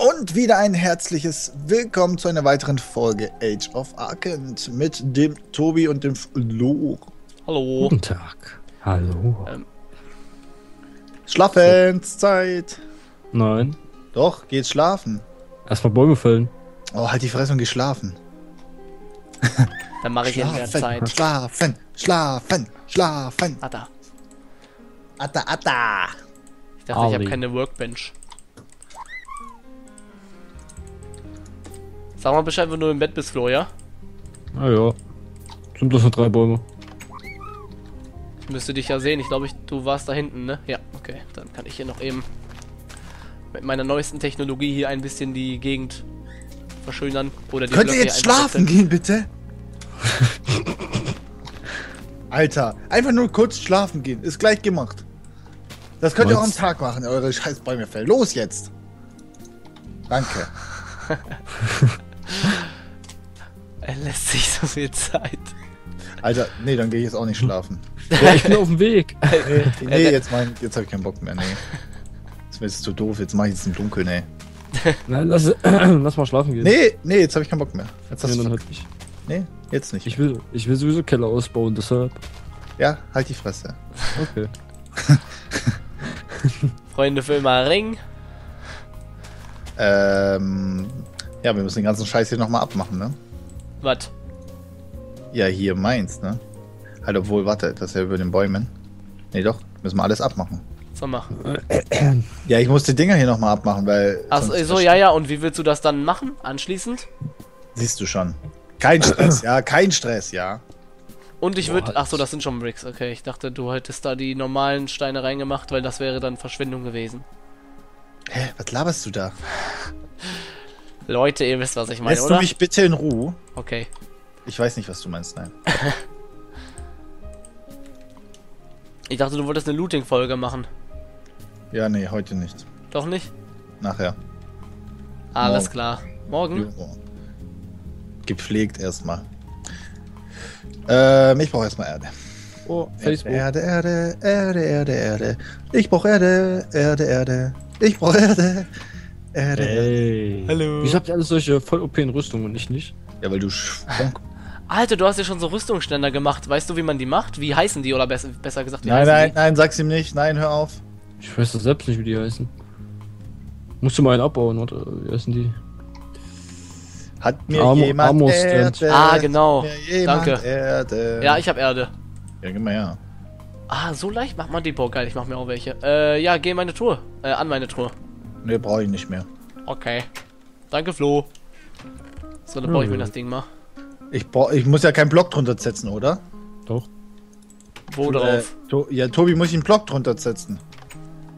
Und wieder ein herzliches Willkommen zu einer weiteren Folge Age of Arkent mit dem Tobi und dem Flo. Hallo. Guten Tag. Hallo. Ähm, Schlafenszeit. Nein. Doch, geht schlafen. Erstmal Bäume fällen. Oh, halt die Fresse und geh schlafen. dann mache ich in der Zeit. schlafen, schlafen, schlafen. Atta. Atta, atta. Ich dachte, ich habe Ali. keine Workbench. Sag mal Bescheid, wenn du im Bett bist, Flo, ja? Ah ja. Sind bloß nur drei Bäume. Ich müsste dich ja sehen. Ich glaube, ich, du warst da hinten, ne? Ja, okay. Dann kann ich hier noch eben mit meiner neuesten Technologie hier ein bisschen die Gegend verschönern. Oder die Könnt ihr Blöcke jetzt hier einfach schlafen gehen, bitte? Alter, einfach nur kurz schlafen gehen. Ist gleich gemacht. Das könnt ihr auch am Tag machen, eure scheiß Bäume fällen. Los jetzt. Danke. Lässt sich so viel Zeit. Alter, nee, dann gehe ich jetzt auch nicht schlafen. Ja, ich bin auf dem Weg. Nee, nee Äh, jetzt, mein, jetzt habe ich keinen Bock mehr, nee. Das ist zu doof, jetzt mache ich jetzt im Dunkeln, nee. Nein, lass, lass mal schlafen gehen. Nee, nee, jetzt habe ich keinen Bock mehr. Jetzt hast Nee, du dann halt nicht. Nee, jetzt nicht. Ich will, ich will sowieso Keller ausbauen, deshalb. ja, halt die Fresse. Okay. Freunde für immer Ring. Ähm, ja, wir müssen den ganzen Scheiß hier nochmal abmachen, ne? Was? Ja, hier meins, ne? Halt, obwohl, warte, das ist ja über den Bäumen. Nee, doch, müssen wir alles abmachen. So machen. Ja, ich muss die Dinger hier nochmal abmachen, weil. Achso, so, ja, ja. Und wie willst du das dann machen? Anschließend? Siehst du schon. Kein Stress, ja, kein Stress, ja. Und ich würde. Ach so, das- das sind schon Bricks. Okay, ich dachte, du hättest da die normalen Steine reingemacht, weil das wäre dann Verschwendung gewesen. Hä, was laberst du da? Leute, ihr wisst, was ich meine, Lässt oder? du mich bitte in Ruhe? Okay. Ich weiß nicht, was du meinst, nein. Ich dachte, du wolltest eine Looting-Folge machen. Ja, nee, heute nicht. Doch nicht? Nachher. Alles Morgen. klar. Morgen? Jo. Gepflegt erstmal. Ähm, ich brauche erstmal Erde. Oh, Facebook. Erde, Erde, Erde, Erde, Erde. Ich brauche Erde, Erde, Erde. Ich brauche Erde. Hey. Hallo. Wieso habt ihr alles solche voll OP in Rüstung und ich nicht? Ja, weil du Schwung. Alter, du hast ja schon so Rüstungsständer gemacht. Weißt du, wie man die macht? Wie heißen die? Oder besser, besser gesagt, wie Nein, heißen nein, die? nein, sag's ihm nicht. Nein, hör auf. Ich weiß das selbst nicht, wie die heißen. Musst du mal einen abbauen, oder? Wie heißen die? Hat mir Arm- jemand Armor-Stand. Erde? Ah, genau. Danke. Erde? Ja, ich habe Erde. Ja, gib mal her. Ah, so leicht macht man die Boah, geil, ich mach mir auch welche. Äh, ja, geh in meine Tour. Äh, an meine Tour. Nee, brauche ich nicht mehr. Okay. Danke, Flo. So, dann baue ich mir das Ding mal. Ich, brauch, ich muss ja keinen Block drunter setzen, oder? Doch. Wo drauf? Äh, to ja, Tobi muss ich einen Block drunter setzen.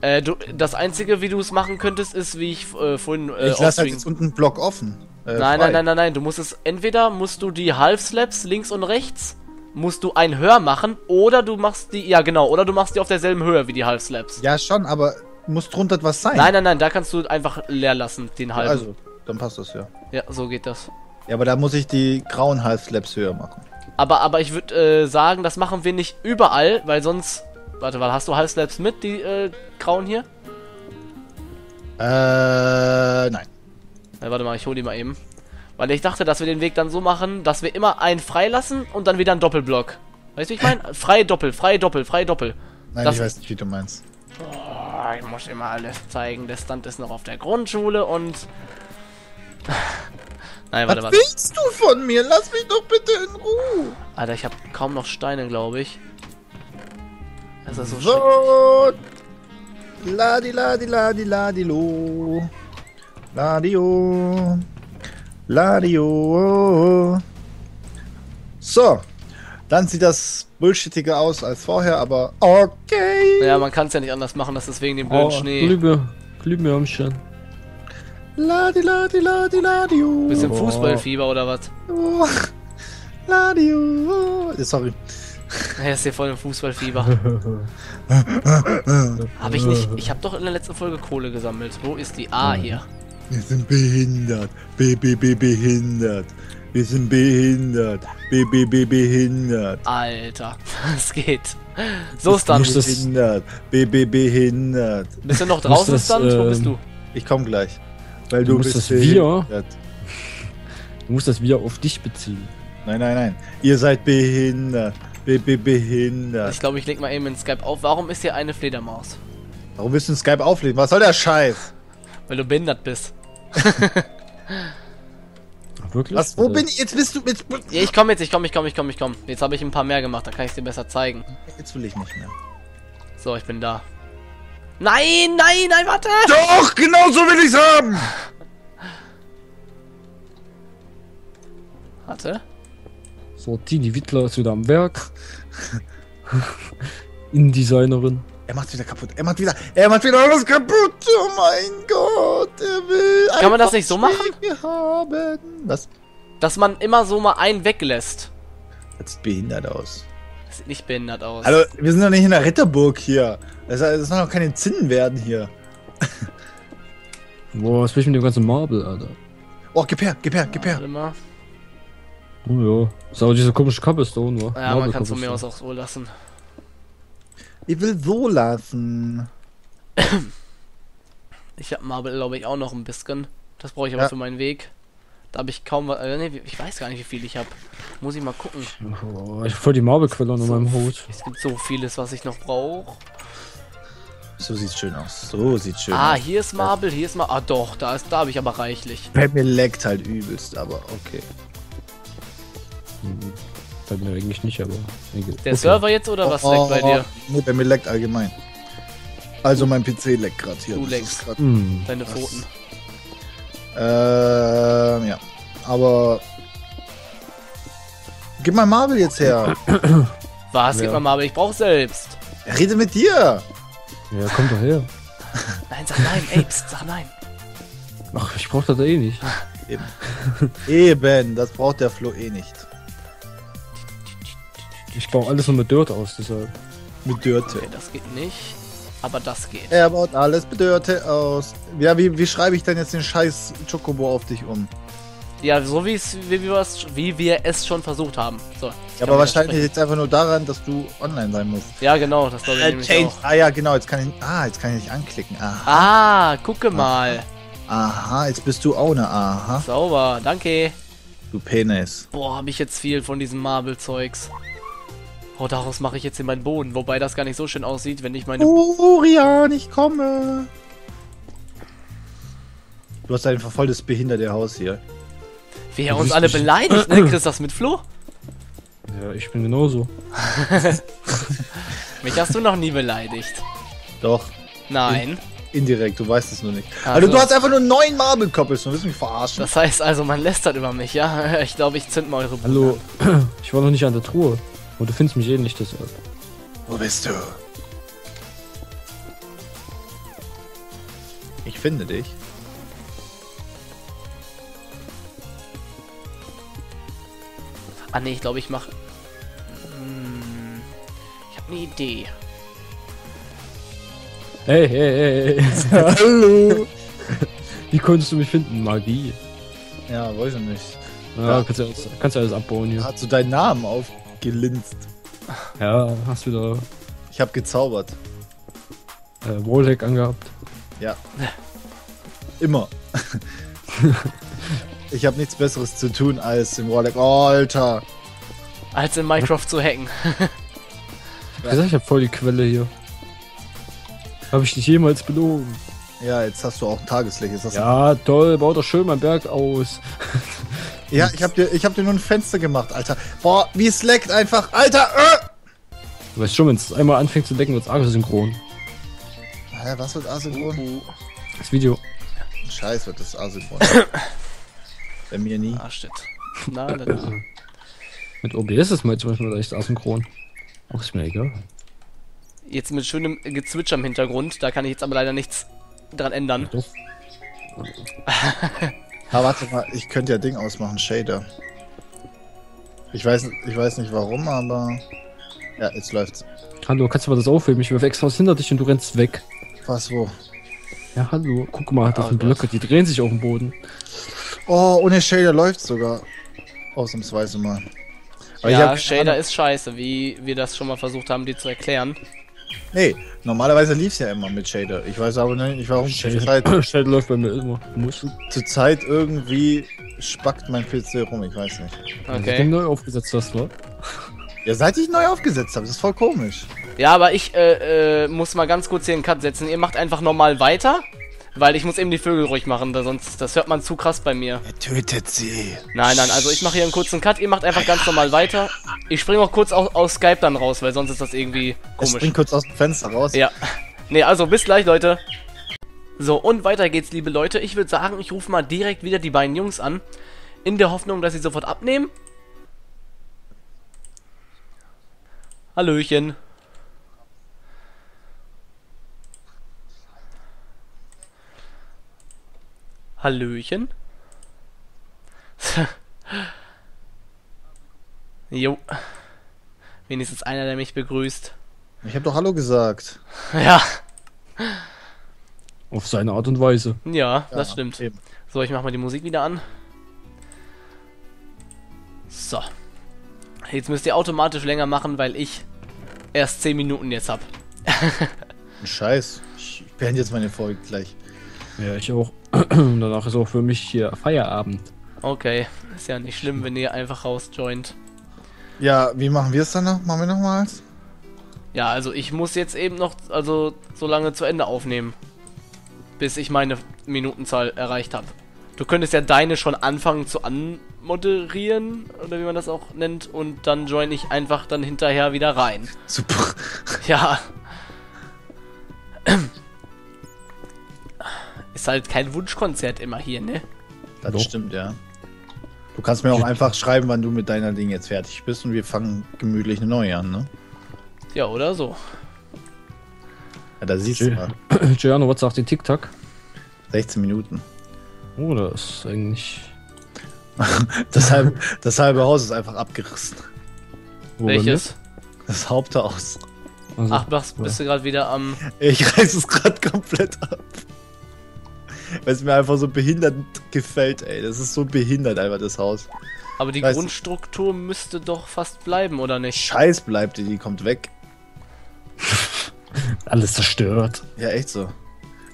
Äh, du, das einzige, wie du es machen könntest, ist, wie ich äh, vorhin äh, ich lasse halt jetzt unten einen Block offen. Äh, Nein, frei. nein, nein, nein, nein. Du musst es entweder musst du die Half Slaps links und rechts musst du ein Hör machen oder du machst die ja genau oder du machst die auf derselben Höhe wie die Half Slaps. Ja, schon, aber muss drunter was sein. Nein, nein, nein, da kannst du einfach leer lassen den halben. Also, dann passt das ja. Ja, so geht das. Ja, aber da muss ich die grauen Half-Slaps höher machen. Aber aber ich würde äh, sagen, das machen wir nicht überall, weil sonst Warte, weil hast du Half Slaps mit die äh, grauen hier? Äh, nein. Ja, warte mal, ich hole die mal eben. Weil ich dachte, dass wir den Weg dann so machen, dass wir immer einen freilassen und dann wieder einen Doppelblock. Weißt du, wie ich meine? Frei Doppel, frei Doppel, frei Doppel. Nein, Das- ich weiß nicht, wie du meinst. Oh, ich muss immer alles zeigen. Der Stand ist noch auf der Grundschule und. Nein, warte, Was warte. willst du von mir? Lass mich doch bitte in Ruhe. Alter, ich habe kaum noch Steine, glaube ich. Das ist so, schlimm. So. Ladi, ladi, ladi, ladi, lo. Ladio. Ladio. So. Dann sieht das bullshittiger aus als vorher, aber okay. Ja, man kann es ja nicht anders machen, das ist wegen dem blöden Oh, Schnee. Glühbe. Glühbirnchen. Ladi, ladi, ladi. Bisschen Oh. Fußballfieber oder was? Oh. Ladio. Äh, Sorry. Er ist hier voll im Fußballfieber. Habe ich nicht. Ich habe doch in der letzten Folge Kohle gesammelt. Wo ist die A hier? Wir sind behindert. B, B, B, behindert. Wir sind behindert. B, B, B, behindert. Alter, es geht. So. Muss das- Behindert. B, B, behindert. Bist du noch draußen, das, Stan? Wo ähm, bist du? Ich komm gleich. Weil Du du, musst bist das Wir- behindert. Du musst das wieder auf dich beziehen. Nein, nein, nein. Ihr seid behindert. Be be behindert. Ich glaube, ich leg mal eben in Skype auf. Warum ist hier eine Fledermaus? Warum willst du in Skype auflegen? Was soll der Scheiß? Weil du behindert bist. Wirklich? Was? Wo Also, bin ich? Jetzt bist du. Jetzt, Ja, ich komme jetzt, ich komme, ich komme, ich komme, ich komme. Jetzt habe ich ein paar mehr gemacht, da kann ich dir besser zeigen. jetzt will ich nicht mehr. So, ich bin da. Nein, nein, nein, warte! Doch, genau so will ich's haben! Warte. So, Tini Wittler ist wieder am Werk. Innendesignerin. Er macht wieder kaputt. Er macht wieder. Er macht wieder alles kaputt. Oh mein Gott. Er will. Kann man das nicht so machen? Haben. Was? Dass man immer so mal einen weglässt. Das sieht behindert aus. Das sieht nicht behindert aus. Hallo, wir sind doch nicht in der Ritterburg hier. Das, das soll noch keine Zinnen werden hier. Boah, was will ich mit dem ganzen Marble, Alter? Oh, gib her, gib her, gib her. Warte mal. Oh ja. Ist aber diese komische Cobblestone, wa? Ja, man kann es von mir aus auch so lassen. Ich will so lassen. Ich habe Marble, glaube ich, auch noch ein bisschen. Das brauche ich aber Ja. für meinen Weg. Da habe ich kaum was. Äh, nee, ich weiß gar nicht, wie viel ich habe. Muss ich mal gucken. Oh, ich hab voll die Marble-Quelle an meinem Hut. Es gibt so vieles, was ich noch brauche. So sieht's schön aus. So sieht's schön Ah, aus. hier ist Marble, hier ist Marble. Ah, doch, da ist, da habe ich aber reichlich. Bei mir leckt halt übelst, aber okay. Mhm. Bei mir eigentlich nicht, aber. Der Okay. Server jetzt oder was leckt bei dir? Nee, bei mir leckt allgemein. Also mein PC leckt gerade hier. Du leckst. Hm. Deine Was? Pfoten. Ähm, ja. Aber. Gib mal Marvel jetzt her. Was? Ja. Gib mal Marble, ich brauche selbst. Er redet mit dir. Ja, komm doch her. Nein, sag nein, ey, pst, sag nein. Ach, ich brauch das eh nicht. Eben. Eben, das braucht der Flo eh nicht. Ich baue alles nur mit Dirt aus, deshalb. Mit Dörte. Okay, das geht nicht. Aber das geht. Er baut alles mit Dörte aus. Ja, wie, wie schreibe ich denn jetzt den scheiß Chocobo auf dich um? Ja, so wie, es, wie, wir es, wie wir es schon versucht haben. So. Ja, aber wahrscheinlich sprechen. jetzt einfach nur daran, dass du online sein musst. Ja, genau, das glaube ich Äh, nämlich change. auch. Ah ja, genau, jetzt kann ich. Ah, jetzt kann ich nicht anklicken. Aha. Ah, gucke mal. Aha, jetzt bist du auch eine Aha. Sauber, danke. Du Penis. Boah, habe ich jetzt viel von diesem Marble-Zeugs. Oh, daraus mache ich jetzt in meinen Boden. Wobei das gar nicht so schön aussieht, wenn ich meine... Florian, ich komme. Du hast einfach voll das behinderte Haus hier. Wie er Du uns alle beleidigt, ne? Chris, das mit Flo? Ja, ich bin genauso. Mich hast du noch nie beleidigt. Doch, Nein. indirekt, du weißt es nur nicht. Also- Also, du hast einfach nur neun Marble Couples, du willst mich verarschen. Das heißt also, man lästert über mich, ja? Ich glaube, ich zünd mal eure Bude Hallo, ich war noch nicht an der Truhe. Und du findest mich eh nicht, deshalb. Wo bist du? Ich finde dich. Ah, nee, ich glaube, ich mache... Hm, ich habe eine Idee. Hey, hey, hey, hey. Hallo. Wie konntest du mich finden? Magie. Ja, weiß ich nicht. Ja, Ja. Kannst, du alles, kannst du alles abbauen hier. Hast du deinen Namen aufgelinst? Ja, hast wieder Ich habe gezaubert. äh, Wallhack angehabt. Ja. Immer. ich habe nichts Besseres zu tun als im Warlock. Oh, Alter. Als in Minecraft zu hacken. Ich hab gesagt, ich hab voll die Quelle hier. Habe ich dich jemals belogen? Ja, jetzt hast du auch ein Tageslicht. Ja, toll, bau doch schön mein Berg aus. ja ich habe dir, ich hab dir nur ein Fenster gemacht, Alter. Boah, wie es leckt einfach. Alter! Äh! Du weißt schon, wenn es einmal anfängt zu decken, wird's asynchron. Hä, was wird asynchron? Uh, Das Video. Scheiß wird das asynchron. Bei mir nie. ah, shit. Na, na, na. Mit OBS ist mal zum Beispiel leicht asynchron. Auch ist mir egal. Jetzt mit schönem Gezwitscher im Hintergrund. Da kann ich jetzt aber leider nichts dran ändern. Doch. Ah, warte mal, ich könnte ja Ding ausmachen, Shader. Ich weiß, ich weiß nicht warum, aber. Ja, jetzt läuft's. Hallo, kannst du mal das aufheben? Ich werfe extra was hinter dich und du rennst weg. Was, wo? Ja, hallo. Guck mal, das Oh sind Gott. Blöcke, die drehen sich auf dem Boden. Oh, ohne Shader läuft's sogar. Ausnahmsweise mal. Aber ja, Shader ist scheiße, wie wir das schon mal versucht haben, dir zu erklären. Nee, normalerweise lief's ja immer mit Shader. Ich weiß aber nicht, warum zurzeit, Shade läuft bei mir immer. Muss. zurzeit irgendwie spackt mein PC rum, ich weiß nicht. Okay. Okay. Den neu aufgesetzt hast, wa? Ja, seit ich neu aufgesetzt habe, das ist voll komisch. Ja, aber ich äh, äh, muss mal ganz kurz hier einen Cut setzen. Ihr macht einfach normal weiter, weil ich muss eben die Vögel ruhig machen, da sonst das hört man zu krass bei mir. Er tötet sie. Nein, nein, also ich mache hier einen kurzen Cut, ihr macht einfach ganz normal weiter. Ich springe auch kurz aus, aus Skype dann raus, weil sonst ist das irgendwie Ich komisch. spring kurz aus dem Fenster raus. Ja. Nee, also bis gleich, Leute. So, und weiter geht's, liebe Leute. Ich würde sagen, ich rufe mal direkt wieder die beiden Jungs an. In der Hoffnung, dass sie sofort abnehmen. Hallöchen. Hallöchen. jo. Wenigstens einer, der mich begrüßt. Ich habe doch Hallo gesagt. Ja. Auf seine Art und Weise. Ja, das Ja, stimmt. eben. So, ich mach mal die Musik wieder an. So. Jetzt müsst ihr automatisch länger machen, weil ich erst 10 Minuten jetzt hab. Ein Scheiß. Ich beende jetzt meine Folge gleich. Ja, ich auch. Danach ist auch für mich hier Feierabend. Okay, ist ja nicht schlimm, wenn ihr einfach rausjoint. Ja, wie machen wir es dann noch? Machen wir nochmals? Ja, also ich muss jetzt eben noch, also so lange zu Ende aufnehmen. Bis ich meine Minutenzahl erreicht habe. Du könntest ja deine schon anfangen zu anmoderieren, oder wie man das auch nennt, und dann join ich einfach dann hinterher wieder rein. Super. Ja. Halt kein Wunschkonzert immer hier, ne? Das Doch. stimmt, ja. Du kannst mir auch einfach schreiben, wann du mit deiner Ding jetzt fertig bist und wir fangen gemütlich eine neue an, ne? Ja, oder so. Ja, da siehst du mal. Giano, was sagt die TikTok? 16 Minuten. Oh, das ist eigentlich. Das halbe, das halbe Haus ist einfach abgerissen. Welches? Das Haupthaus. Also, Ach, was, bist du gerade wieder am. Ich reiß es gerade komplett ab. Weil es mir einfach so behindert gefällt, ey. Das ist so behindert einfach, das Haus. Aber die Weiß- Grundstruktur müsste doch fast bleiben, oder nicht? Scheiß bleibt, die die kommt weg. alles zerstört. Ja, echt so.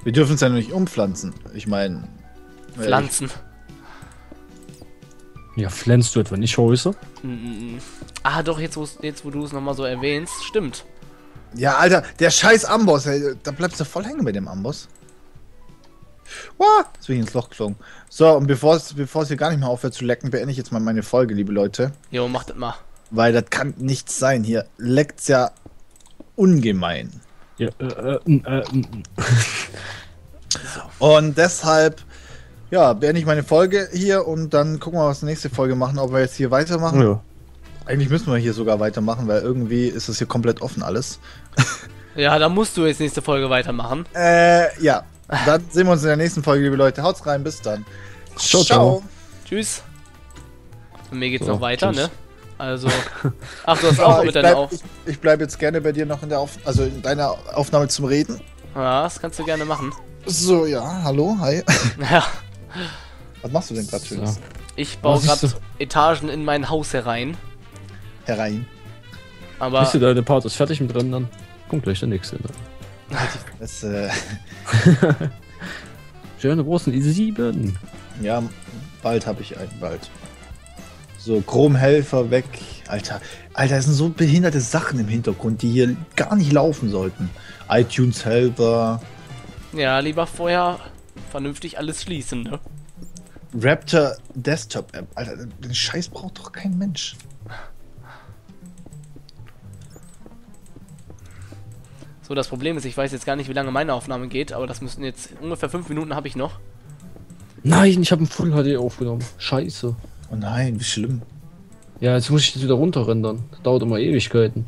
Wir dürfen es ja noch nicht umpflanzen. Ich meine. Pflanzen. Ja, pflanzt du etwa nicht Häuser? Mm, Ah, doch, jetzt, wo's- jetzt wo du es nochmal so erwähnst. Stimmt. Ja, Alter, der scheiß Amboss, ey. Da bleibst du voll hängen bei dem Amboss. Wow, jetzt bin ich ins Loch geflogen. So, und bevor es bevor es hier gar nicht mehr aufhört zu lecken, beende ich jetzt mal meine Folge, liebe Leute. Jo, mach das mal. Weil das kann nichts sein. Hier leckt's ja ungemein. Ja, äh, äh, äh, äh, Und deshalb, ja, beende ich meine Folge hier und dann gucken wir, was die nächste Folge machen, ob wir jetzt hier weitermachen. ja. Eigentlich müssen wir hier sogar weitermachen, weil irgendwie ist es hier komplett offen alles. Ja, da musst du jetzt nächste Folge weitermachen. Äh, ja. Dann sehen wir uns in der nächsten Folge, liebe Leute. Haut's rein, bis dann. Ciao, ciao. Tschüss. Und mir geht's So, noch weiter, tschüss. ne? Also. Ach, du hast auch mit deiner bleib, Auf. ich, ich bleib jetzt gerne bei dir noch in der Auf also in deiner Aufnahme zum Reden. Ja, das kannst du gerne machen. So, ja, hallo, hi. Ja. Was machst du denn gerade schönes? So. Ich baue gerade Etagen in mein Haus herein. Herein. Aber. Siehst du, deine Part ist fertig mit Rennen, dann kommt gleich der nächste. Ne? Das, äh, Giano, brauchst einen i7. ja, bald habe ich einen, bald. So, Chromhelfer weg. Alter, Alter, das sind so behinderte Sachen im Hintergrund, die hier gar nicht laufen sollten. iTunes Helper, Ja, lieber vorher vernünftig alles schließen, ne? Raptor Desktop App. Alter, den Scheiß braucht doch kein Mensch. So, das Problem ist, ich weiß jetzt gar nicht, wie lange meine Aufnahme geht, aber das müssten jetzt ungefähr fünf Minuten habe ich noch. Nein, ich habe ein Full HD aufgenommen. Scheiße. Oh nein, wie schlimm. Ja, jetzt muss ich das wieder runterrendern. Das dauert immer Ewigkeiten.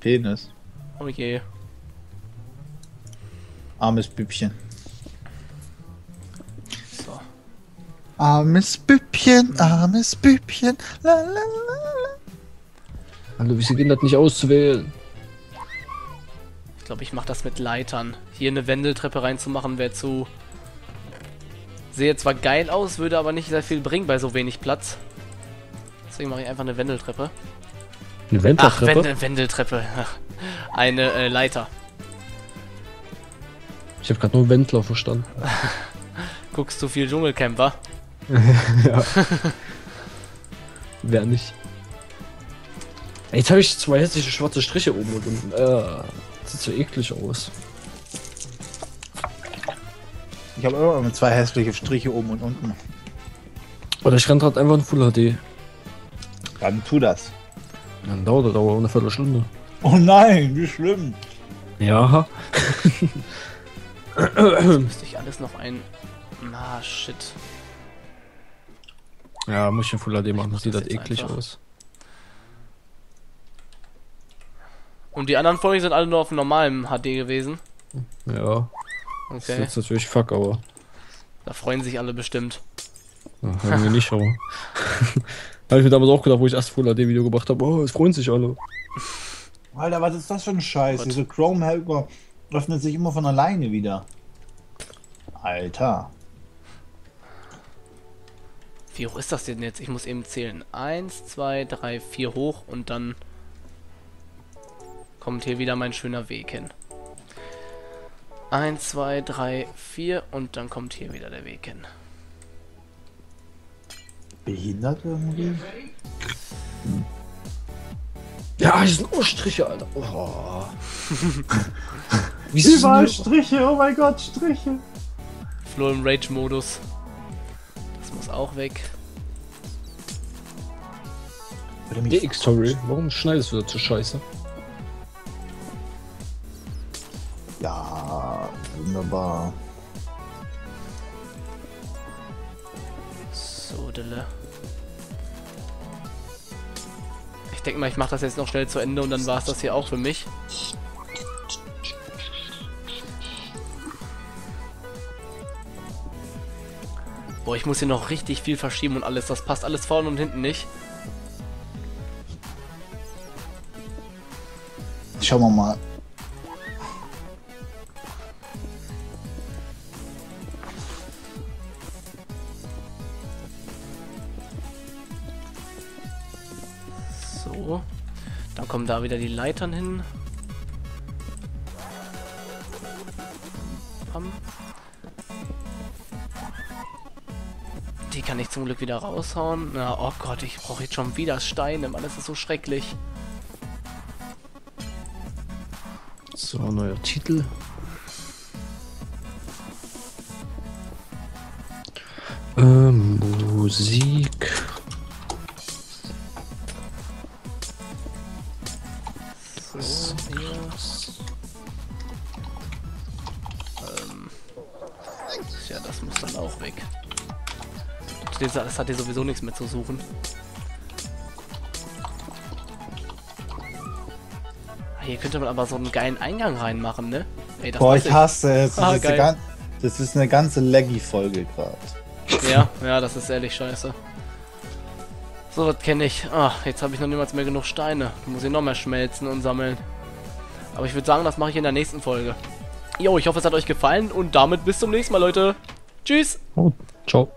Penis. Oh je. Armes Bübchen. So. Armes Bübchen, armes Bübchen. La, la, la, la. Hallo, wieso geht das nicht auszuwählen? Ich glaube, ich mache das mit Leitern. Hier eine Wendeltreppe reinzumachen wäre zu. Sehe zwar geil aus, würde aber nicht sehr viel bringen bei so wenig Platz. Deswegen mache ich einfach eine Wendeltreppe. Eine Ach, Wendeltreppe? Wendel, Wendeltreppe. Ach, Eine äh, Leiter. Ich habe gerade nur Wendler verstanden. Guckst du viel Dschungelcamper? ja. Wer nicht? Jetzt habe ich zwei hässliche schwarze Striche oben und unten. Äh, sieht so eklig aus. Ich habe immer mit zwei hässliche Striche oben und unten. Oder ich renn grad einfach in Full HD. Dann tu das. Dann dauert das aber eine Viertelstunde. Oh nein, wie schlimm. Ja. Müsste ich alles noch ein. Na, shit. Ja, muss ich in Full HD machen, mach sieht das eklig einfach. aus. Und die anderen Folgen sind alle nur auf normalem HD gewesen. Ja. Das ist Okay. jetzt natürlich fuck, aber. Da freuen sich alle bestimmt. Ja, haben wir nicht, aber. Habe ich mir damals auch gedacht, wo ich erst Full HD Video gemacht habe. Oh, es freuen sich alle. Alter, was ist das für ein Scheiß? Gott. Diese Chrome-Helper öffnet sich immer von alleine wieder. Alter. Wie hoch ist das denn jetzt? Ich muss eben zählen. Eins, zwei, drei, vier hoch und dann kommt hier wieder mein schöner Weg hin. Eins, zwei, drei, vier und dann kommt hier wieder der Weg hin. Behindert irgendwie? Ja, hier sind nur Striche, Alter. Oh. Wie Überall? Striche, oh mein Gott, Striche. Flo im Rage-Modus. Das muss auch weg. DX-Story. Warum schneidest du dazu scheiße? Ja, wunderbar. So, Dille. Ich denke mal, ich mache das jetzt noch schnell zu Ende und dann war es das hier auch für mich. Boah, ich muss hier noch richtig viel verschieben und alles. Das passt alles vorne und hinten nicht. Schauen wir mal. Da wieder die Leitern hin. Pam. Die kann ich zum Glück wieder raushauen. Na, oh Gott, ich brauche jetzt schon wieder Steine. Mann, das ist so schrecklich. So, neuer Titel. Ähm, Musik. Tja, das muss dann auch weg. Das das hat hier sowieso nichts mehr zu suchen. Ah, Hier könnte man aber so einen geilen Eingang reinmachen, ne? Ey, das Boah, ich hasse es. Das, Ah, ist, geil. eine gan- das ist eine ganze Laggy-Folge gerade. Ja, ja, das ist ehrlich scheiße. So, das kenne ich. Ah, jetzt habe ich noch niemals mehr genug Steine. Muss ich noch mehr schmelzen und sammeln. Aber ich würde sagen, das mache ich in der nächsten Folge. Jo, ich hoffe, es hat euch gefallen und damit bis zum nächsten Mal, Leute. Tschüss! Oh, ciao.